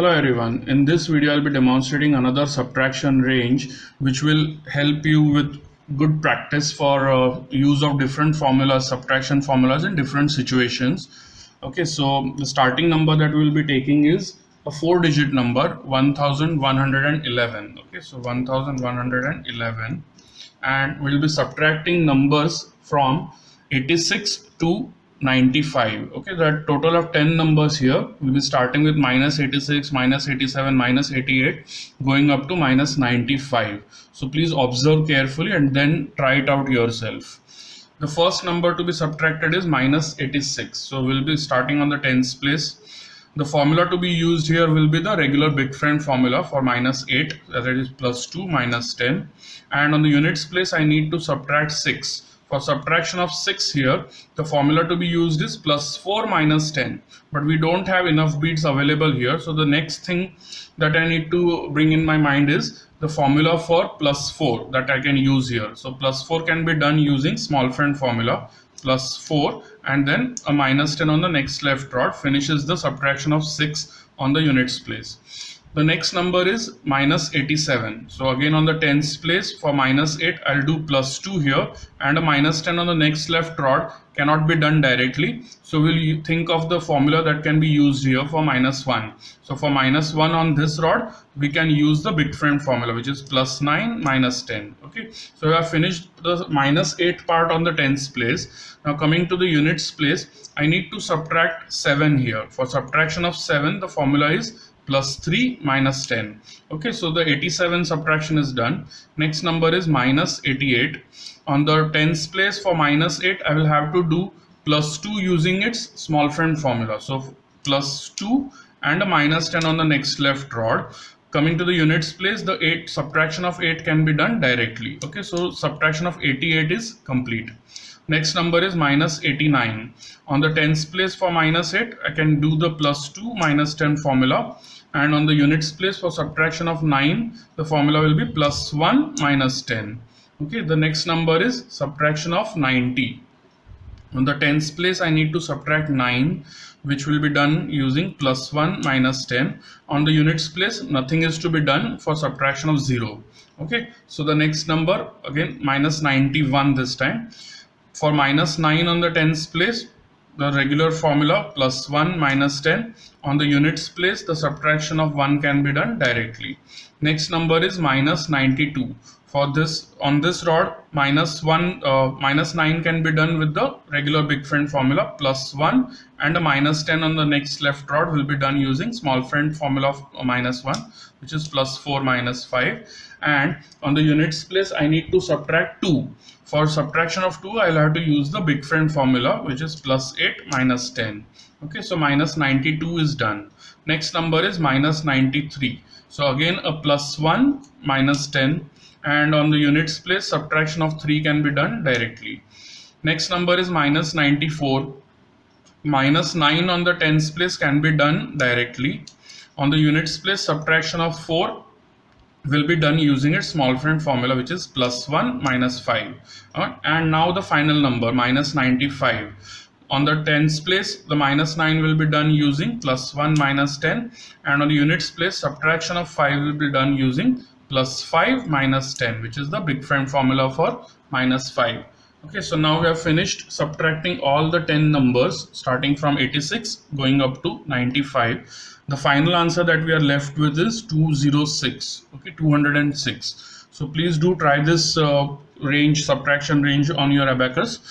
Hello everyone, in this video I'll be demonstrating another subtraction range which will help you with good practice for uh, use of different formulas, subtraction formulas in different situations. Okay, so the starting number that we'll be taking is a four digit number 1111. Okay, so 1111 and we'll be subtracting numbers from 86 to 95 okay the total of 10 numbers here. We'll be starting with minus 86 minus 87 minus 88 going up to minus 95 so please observe carefully and then try it out yourself. The first number to be subtracted is minus 86 so we'll be starting on the tens place. The formula to be used here will be the regular big friend formula for minus 8 that is plus 2 minus 10 and on the units place I need to subtract 6 for subtraction of 6 here, the formula to be used is plus 4 minus 10. But we don't have enough beads available here. So the next thing that I need to bring in my mind is the formula for plus 4 that I can use here. So plus 4 can be done using small friend formula plus 4 and then a minus 10 on the next left rod finishes the subtraction of 6 on the units place the next number is minus 87 so again on the tens place for minus 8 I'll do plus 2 here. And a minus 10 on the next left rod cannot be done directly. So we'll think of the formula that can be used here for minus 1 so for minus 1 on this rod we can use the big friend formula which is plus 9 minus 10 okay? So we have finished the minus 8 part on the tens place. Now coming to the units place I need to subtract 7 here. For subtraction of 7 the formula is plus 3 minus 10 okay so the 87 subtraction is done. Next number is minus 88 on the tens place for minus 8 I will have to do plus 2 using its small friend formula. So plus 2 and a minus 10 on the next left rod coming to the units place the 8 subtraction of 8 can be done directly. Okay so subtraction of 88 is complete. Next number is minus 89 on the tens place for minus 8 I can do the plus 2 minus 10 formula. And on the units place for subtraction of 9 the formula will be plus 1 minus 10 okay the next number is subtraction of 90 on the tens place I need to subtract 9 which will be done using plus 1 minus 10 on the units place nothing is to be done for subtraction of 0 okay so the next number again minus 91 this time. For minus 9 on the tens place the regular formula plus 1 minus 10 on the units place the subtraction of 1 can be done directly. Next number is minus 92 for this on this rod minus 1 uh, minus 9 can be done with the regular big friend formula plus 1 and a minus 10 on the next left rod will be done using small friend formula of uh, minus 1 which is plus 4 minus 5 and on the units place I need to subtract 2 for subtraction of 2 I'll have to use the big friend formula which is plus 8 minus 10 okay so minus 92 is done. Next number is minus 93 so again a plus 1 minus 10 and on the units place subtraction of 3 can be done directly. Next number is minus 94 minus 9 on the tens place can be done directly. On the units place subtraction of 4 will be done using its small friend formula which is plus 1 minus 5 right? and now the final number minus 95 on the tens place the minus 9 will be done using plus 1 minus 10 and on the units place subtraction of 5 will be done using plus 5 minus 10 which is the big friend formula for minus 5 okay so now we have finished subtracting all the 10 numbers starting from 86 going up to 95 the final answer that we are left with is 206 okay 206 so please do try this uh, range subtraction range on your abacus